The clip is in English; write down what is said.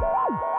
Bye.